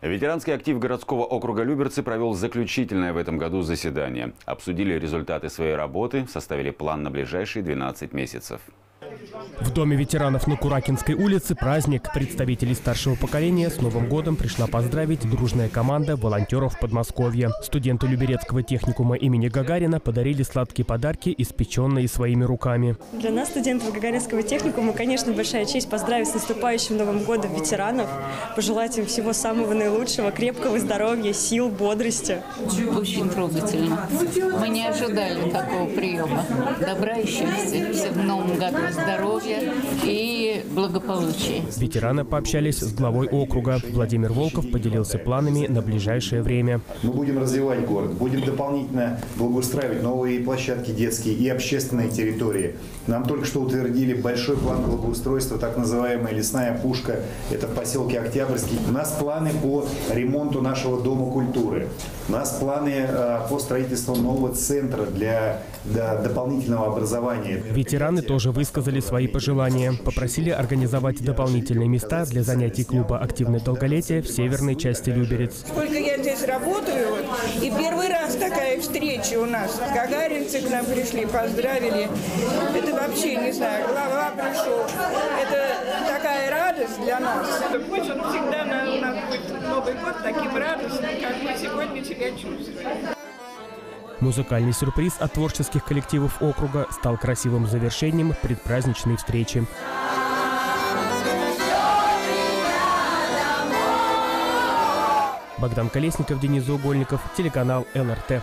Ветеранский актив городского округа Люберцы провел заключительное в этом году заседание. Обсудили результаты своей работы, составили план на ближайшие 12 месяцев. В Доме ветеранов на Куракинской улице праздник. Представителей старшего поколения с Новым годом пришла поздравить дружная команда волонтеров Подмосковья. Студенты Люберецкого техникума имени Гагарина подарили сладкие подарки, испеченные своими руками. Для нас, студентов Гагаринского техникума, конечно, большая честь поздравить с наступающим Новым годом ветеранов, пожелать им всего самого наилучшего, крепкого здоровья, сил, бодрости. Очень трогательно. Мы не ожидали такого приема. Добра и счастья всем в новом году здоровья и благополучия. Ветераны пообщались с главой округа. Владимир Волков поделился планами на ближайшее время. Мы будем развивать город, будем дополнительно благоустраивать новые площадки детские и общественные территории. Нам только что утвердили большой план благоустройства, так называемая лесная пушка, это в поселке Октябрьский. У нас планы по ремонту нашего дома культуры. У нас планы э, по строительству нового центра для, для дополнительного образования. Ветераны тоже высказали свои пожелания. Попросили организовать дополнительные места для занятий клуба «Активное долголетие» в северной части Люберец. Сколько я здесь работаю, и первый раз такая встреча у нас. Гагаринцы к нам пришли, поздравили. Это вообще, не знаю, глава пришел. Это такая радость для нас. Пусть он всегда на, будет Новый год таким радостным, как мы сегодня себя чувствуем. Музыкальный сюрприз от творческих коллективов округа стал красивым завершением предпраздничной встречи. Богдан Колесников, Денис Заугольников, телеканал ЛРТ.